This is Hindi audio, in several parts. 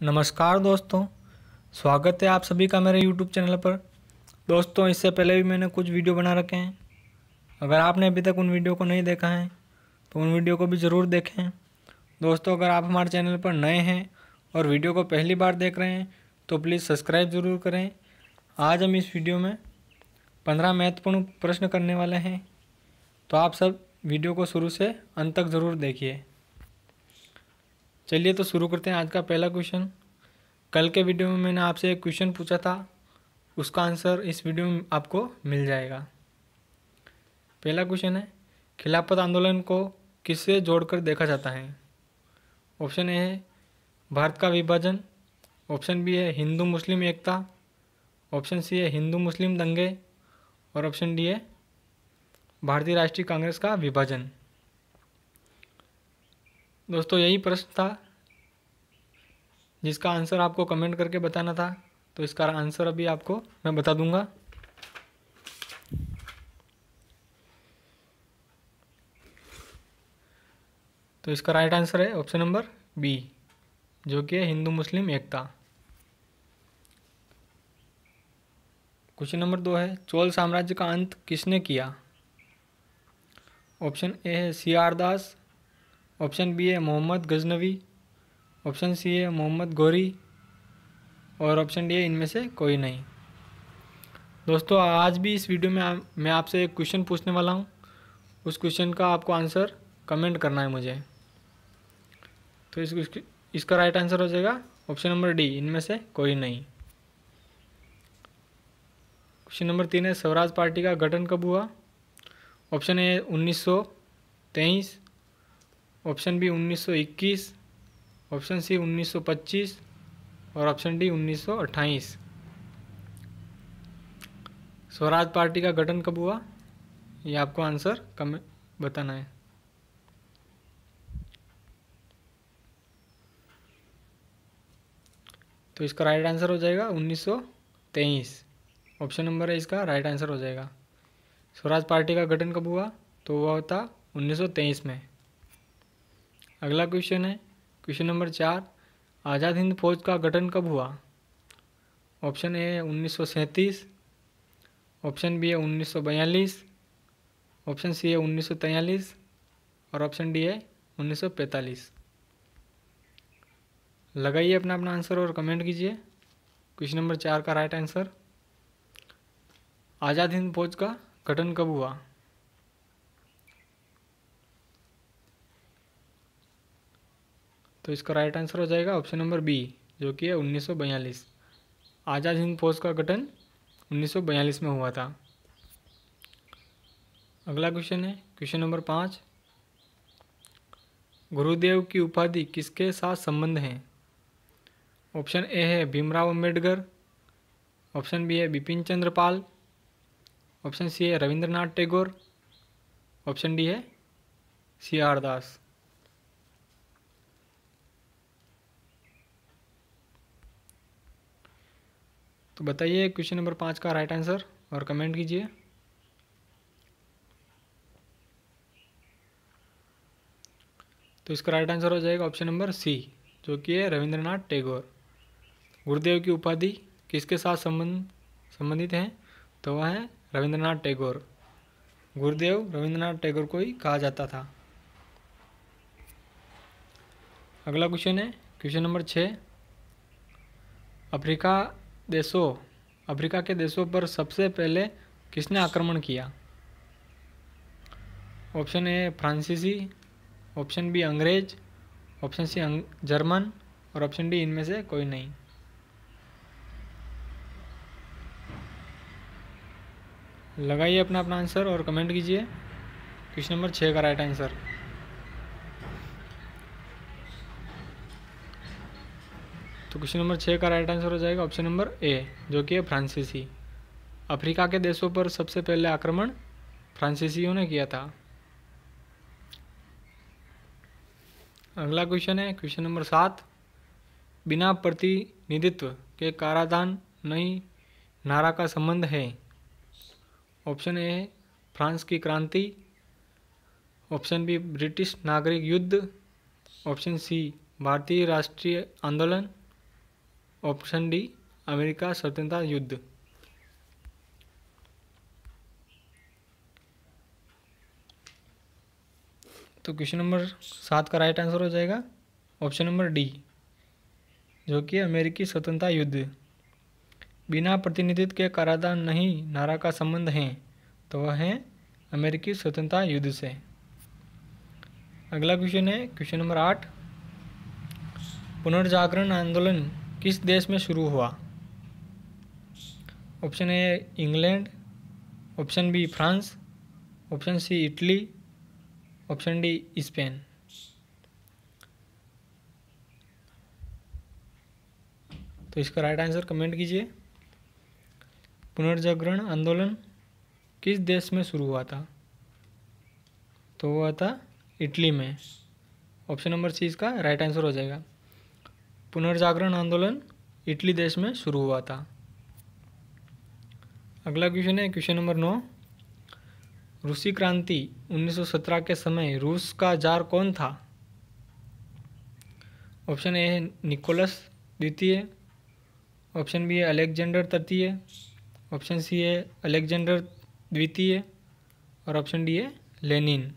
नमस्कार दोस्तों, स्वागत है आप सभी का मेरे यूट्यूब चैनल पर। दोस्तों, इससे पहले भी मैंने कुछ वीडियो बना रखे हैं। अगर आपने अभी तक उन वीडियो को नहीं देखा है तो उन वीडियो को भी ज़रूर देखें। दोस्तों, अगर आप हमारे चैनल पर नए हैं और वीडियो को पहली बार देख रहे हैं तो प्लीज़ सब्सक्राइब ज़रूर करें। आज हम इस वीडियो में पंद्रह महत्वपूर्ण प्रश्न करने वाले हैं। तो आप सब वीडियो को शुरू से अंत तक ज़रूर देखिए। चलिए तो शुरू करते हैं आज का पहला क्वेश्चन कल के वीडियो में मैंने आपसे एक क्वेश्चन पूछा था. उसका आंसर इस वीडियो में आपको मिल जाएगा. पहला क्वेश्चन है, खिलाफत आंदोलन को किससे जोड़कर देखा जाता है? ऑप्शन ए है, भारत का विभाजन. ऑप्शन बी है, हिंदू मुस्लिम एकता. ऑप्शन सी है, हिंदू मुस्लिम दंगे. और ऑप्शन डी है, भारतीय राष्ट्रीय कांग्रेस का विभाजन. दोस्तों, यही प्रश्न था, जिसका आंसर आपको कमेंट करके बताना था। तो इसका आंसर अभी आपको मैं बता दूँगा। तो इसका राइट आंसर है ऑप्शन नंबर बी जो कि है हिंदू, मुस्लिम, एकता। क्वेश्चन नंबर दो है, चोल साम्राज्य का अंत किसने किया? ऑप्शन ए है C R Das option B है मोहम्मद गजनवी ऑप्शन सी है मोहम्मद गौरी और ऑप्शन डी है इनमें से कोई नहीं। दोस्तों आज भी इस वीडियो में आ, मैं आपसे एक क्वेश्चन पूछने वाला हूँ। उस क्वेश्चन का आपको आंसर कमेंट करना है मुझे। तो इस इसका राइट आंसर हो जाएगा ऑप्शन नंबर डी इनमें से कोई नहीं। क्वेश्चन नंबर तीन है स्वराज पार्टी का गठन कब हुआ? ऑप्शन ए उन्नीस सौ तेईस ऑप्शन बी 1921 ऑप्शन सी 1925 और ऑप्शन डी 1928 स्वराज पार्टी का गठन कब हुआ? ये आपको आंसर कम बताना है। तो इसका राइट आंसर हो जाएगा 1923 ऑप्शन नंबर है इसका राइट आंसर हो जाएगा। स्वराज पार्टी का गठन कब हुआ? तो हुआ होता 1923 में। अगला क्वेश्चन है। क्वेश्चन नंबर चार, आज़ाद हिंद फौज का गठन कब हुआ? ऑप्शन ए उन्नीस ऑप्शन बी है उन्नीस सौ बयालीस ऑप्शन सी है उन्नीस सौ तैंतालीस और ऑप्शन डी है उन्नीस सौ पैंतालीस। लगाइए अपना अपना आंसर और कमेंट कीजिए। क्वेश्चन नंबर चार का राइट आंसर आज़ाद हिंद फौज का गठन कब हुआ? तो इसका राइट आंसर हो जाएगा ऑप्शन नंबर बी जो कि है उन्नीस सौ बयालीस। आज़ाद हिंद फौज का गठन उन्नीस सौ बयालीस में हुआ था। अगला क्वेश्चन है क्वेश्चन नंबर पाँच। गुरुदेव की उपाधि किसके साथ संबंध है? ऑप्शन ए है भीमराव अंबेडकर ऑप्शन बी है बिपिन चंद्र पाल। ऑप्शन सी है रविंद्रनाथ टैगोर। ऑप्शन डी है सी आर दास। तो बताइए क्वेश्चन नंबर पाँच का राइट आंसर और कमेंट कीजिए। तो इसका राइट आंसर हो जाएगा ऑप्शन नंबर सी जो कि है रविंद्रनाथ टैगोर। गुरुदेव की उपाधि किसके साथ संबंध, संबंधित हैं? तो वह है रविंद्रनाथ टैगोर। गुरुदेव रविंद्रनाथ टैगोर को ही कहा जाता था। अगला क्वेश्चन है क्वेश्चन नंबर छः। अफ्रीका देशों, अफ्रीका के देशों पर सबसे पहले किसने आक्रमण किया? ऑप्शन ए, फ्रांसीसी, ऑप्शन बी, अंग्रेज़, ऑप्शन सी जर्मन और ऑप्शन डी, इनमें से कोई नहीं। लगाइए अपना अपना आंसर और कमेंट कीजिए। क्वेश्चन नंबर छः का राइट आंसर। क्वेश्चन नंबर छः का राइट आंसर हो जाएगा ऑप्शन नंबर ए जो कि है फ्रांसीसी। अफ्रीका के देशों पर सबसे पहले आक्रमण फ्रांसीसियों ने किया था। अगला क्वेश्चन है, क्वेश्चन नंबर सात। बिना प्रतिनिधित्व के काराधान नहीं, नारा का संबंध है। ऑप्शन ए है फ्रांस की क्रांति। ऑप्शन बी ब्रिटिश नागरिक युद्ध। ऑप्शन सी भारतीय राष्ट्रीय आंदोलन। ऑप्शन डी, अमेरिका स्वतंत्रता युद्ध. तो क्वेश्चन नंबर सात का राइट आंसर हो जाएगा. ऑप्शन नंबर डी जो कि अमेरिकी स्वतंत्रता युद्ध. बिना प्रतिनिधित्व के कराधान नहीं, नारा का संबंध है तो वह है अमेरिकी स्वतंत्रता युद्ध से. अगला क्वेश्चन है क्वेश्चन नंबर आठ. पुनर्जागरण आंदोलन किस देश में शुरू हुआ? Option A, England. Option B, France. Option C, Italy. Option D, Spain. तो इसका राइट आंसर कमेंट कीजिए। पुनर्जागरण आंदोलन किस देश में शुरू हुआ था? तो हुआ था इटली में। ऑप्शन नंबर सी इसका राइट आंसर हो जाएगा। पुनर्जागरण आंदोलन इटली देश में शुरू हुआ था। अगला क्वेश्चन है क्वेश्चन नंबर नौ। रूसी क्रांति 1917 के समय रूस का जार कौन था? ऑप्शन ए है निकोलस द्वितीय। ऑप्शन बी है अलेक्जेंडर तृतीय। ऑप्शन सी है अलेक्जेंडर द्वितीय। और ऑप्शन डी है लेनिन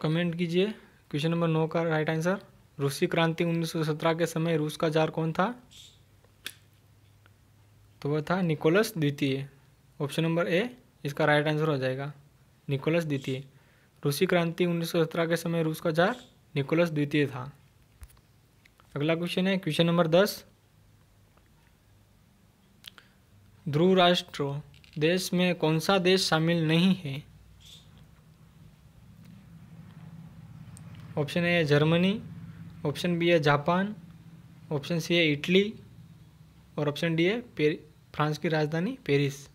कमेंट कीजिए। क्वेश्चन नंबर नौ का राइट आंसर रूसी क्रांति 1917 के समय रूस का जार कौन था? तो वह था निकोलस द्वितीय। ऑप्शन नंबर ए इसका राइट आंसर हो जाएगा। निकोलस द्वितीय। रूसी क्रांति 1917 के समय रूस का जार निकोलस द्वितीय था। अगला क्वेश्चन है क्वेश्चन नंबर दस। ध्रुव राष्ट्र देश में कौन सा देश शामिल नहीं है? ऑप्शन ए है जर्मनी, ऑप्शन बी है जापान, ऑप्शन सी है इटली और ऑप्शन डी है फ्रांस की राजधानी पेरिस।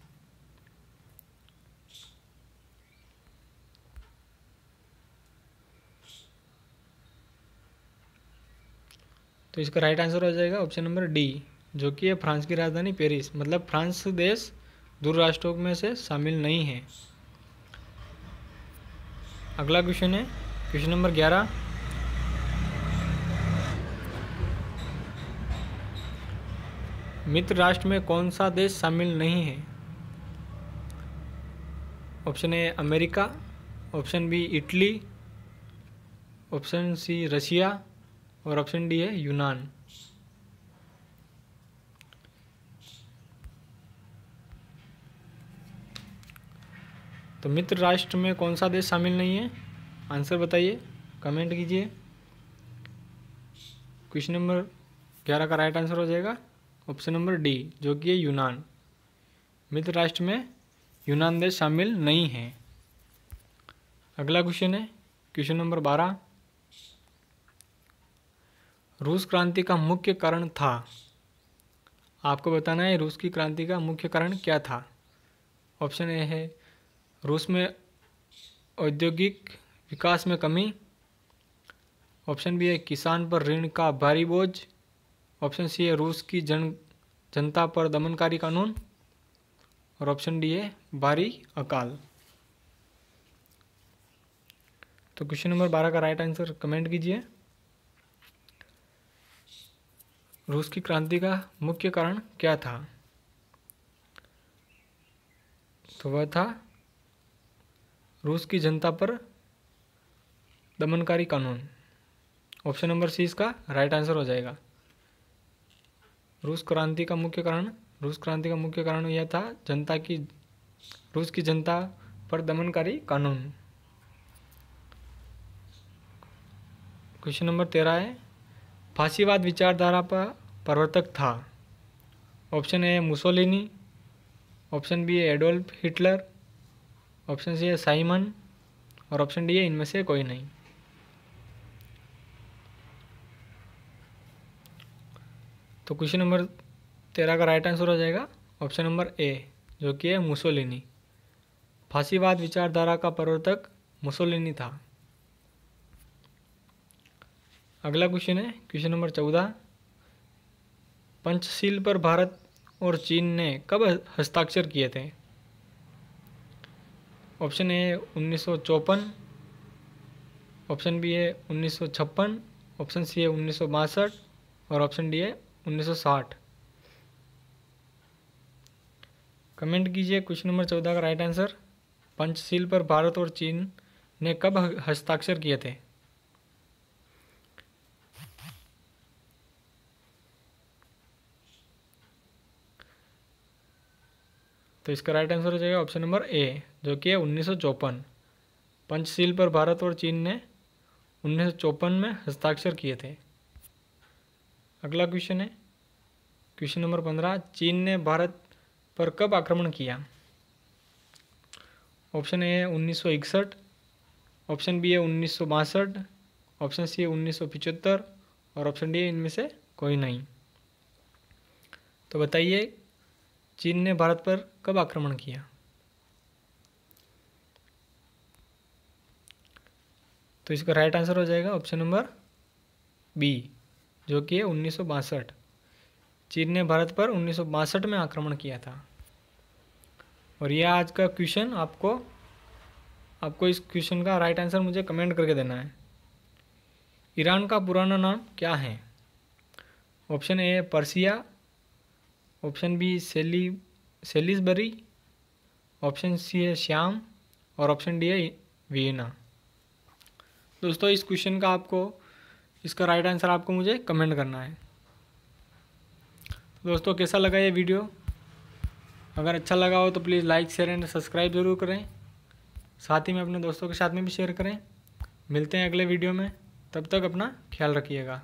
तो इसका राइट आंसर हो जाएगा ऑप्शन नंबर डी जो कि है फ्रांस की राजधानी पेरिस। मतलब फ्रांस देश दूर राष्ट्रों में से शामिल नहीं है। अगला क्वेश्चन है क्वेश्चन नंबर ग्यारह। मित्र राष्ट्र में कौन सा देश शामिल नहीं है? Option A America, option B Italy, option C Russia और ऑप्शन डी है यूनान। तो मित्र राष्ट्र में कौन सा देश शामिल नहीं है? आंसर बताइए, कमेंट कीजिए। क्वेश्चन नंबर ग्यारह का राइट आंसर हो जाएगा। ऑप्शन नंबर डी जो कि है यूनान। मित्र राष्ट्र में यूनान देश शामिल नहीं है। अगला क्वेश्चन है, क्वेश्चन नंबर बारह। रूस क्रांति का मुख्य कारण था। आपको बताना है, रूस की क्रांति का मुख्य कारण क्या था? ऑप्शन ए है, रूस में औद्योगिक विकास में कमी। ऑप्शन बी है किसान पर ऋण का भारी बोझ। ऑप्शन सी है रूस की जन, जनता पर दमनकारी कानून। और ऑप्शन डी है भारी अकाल। तो क्वेश्चन नंबर बारह का राइट आंसर कमेंट कीजिए। रूस की क्रांति का मुख्य कारण क्या था? तो वह था रूस की जनता पर दमनकारी कानून। ऑप्शन नंबर सी इसका राइट आंसर हो जाएगा। रूस क्रांति का मुख्य कारण। रूस क्रांति का मुख्य कारण यह था, जनता की, रूस की जनता पर दमनकारी कानून। क्वेश्चन नंबर तेरह है, फांसीवाद विचारधारा पर प्रवर्तक था। ऑप्शन ए है मुसोलिनी, ऑप्शन बी है एडोल्फ हिटलर, ऑप्शन सी है साइमन, और ऑप्शन डी है इनमें से कोई नहीं। तो क्वेश्चन नंबर तेरह का राइट आंसर हो जाएगा। ऑप्शन नंबर ए जो कि है मुसोलिनी फांसीवाद विचारधारा का प्रवर्तक मुसोलिनी था। अगला क्वेश्चन है, क्वेश्चन नंबर चौदह। पंचशील पर भारत और चीन ने कब हस्ताक्षर किए थे? ऑप्शन ए उन्नीस ऑप्शन बी है, उन्नीस सौ छप्पन। ऑप्शन सी है, उन्नीस सौ बासठ। और ऑप्शन डी है 1960 कमेंट कीजिए क्वेश्चन नंबर चौदह का राइट आंसर पंचशील पर भारत और चीन ने कब हस्ताक्षर किए थे? तो इसका राइट आंसर हो जाएगा ऑप्शन नंबर ए जो कि है उन्नीस पंचशील पर भारत और चीन ने उन्नीस में हस्ताक्षर किए थे। अगला क्वेश्चन है। क्वेश्चन नंबर पंद्रह, चीन ने भारत पर कब आक्रमण किया? ऑप्शन ए है उन्नीस सौ इकसठ ऑप्शन बी है उन्नीस सौ बासठ ऑप्शन सी है उन्नीस और ऑप्शन डी इनमें से कोई नहीं। तो बताइए, चीन ने भारत पर कब आक्रमण किया? तो इसका राइट आंसर हो जाएगा ऑप्शन नंबर बी जो कि है उन्नीस सौ बासठ। चीन ने भारत पर उन्नीस सौ बासठ में आक्रमण किया था। और यह आज का क्वेश्चन आपको आपको इस क्वेश्चन का राइट आंसर मुझे कमेंट करके देना है। ईरान का पुराना नाम क्या है? Option A Persia option B सेली सेलिसबरी ऑप्शन सी है श्याम और ऑप्शन डी है वियना दोस्तों, इस क्वेश्चन का आपको इसका राइट आंसर आपको मुझे कमेंट करना है। दोस्तों, कैसा लगा ये वीडियो अगर अच्छा लगा हो तो please like share and subscribe ज़रूर करें। साथ ही में अपने दोस्तों के साथ में भी शेयर करें। मिलते हैं अगले वीडियो में। तब तक अपना ख्याल रखिएगा।